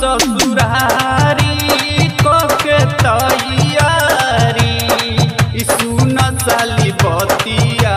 ससुरारी को के तैयारी सुन साली बतिया।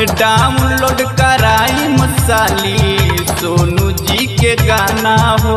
डाउनलोड कराई मसाली सोनू जी के गाना हो।